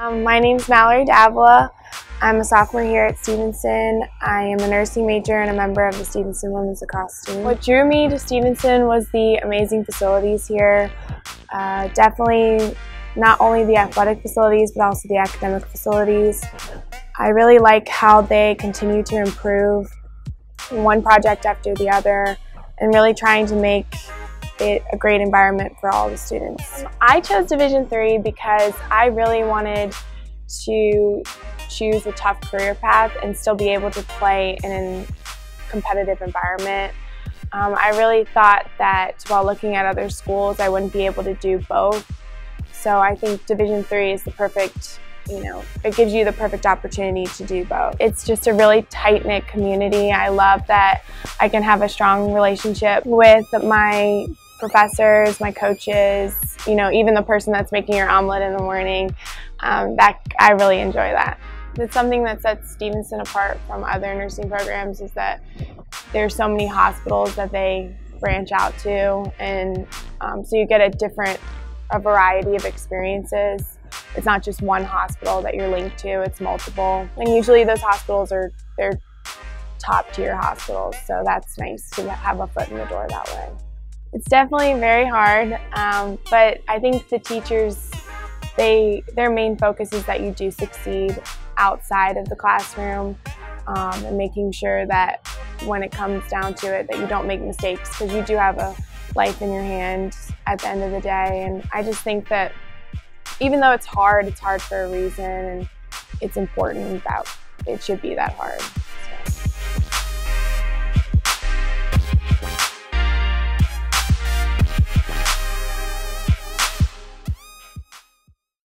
Um, my name is Mallory Davila. I'm a sophomore here at Stevenson. I am a nursing major and a member of the Stevenson Women's Lacrosse team. What drew me to Stevenson was the amazing facilities here. Uh, definitely not only the athletic facilities but also the academic facilities. I really like how they continue to improve one project after the other and really trying to make it a great environment for all the students. I chose Division Three because I really wanted to choose a tough career path and still be able to play in a competitive environment. Um, I really thought that while looking at other schools, I wouldn't be able to do both. So I think Division Three is the perfect you know, it gives you the perfect opportunity to do both. It's just a really tight-knit community. I love that I can have a strong relationship with my professors, my coaches, you know, even the person that's making your omelet in the morning. Um, that I really enjoy that. It's something that sets Stevenson apart from other nursing programs is that there's so many hospitals that they branch out to, and um, so you get a different, a variety of experiences. It's not just one hospital that you're linked to; it's multiple, and usually those hospitals are they're top tier hospitals, so that's nice to have a foot in the door that way. It's definitely very hard, um, but I think the teachers, they their main focus is that you do succeed outside of the classroom um, and making sure that when it comes down to it that you don't make mistakes because you do have a life in your hand at the end of the day. And I just think that even though it's hard, it's hard for a reason and it's important that it should be that hard.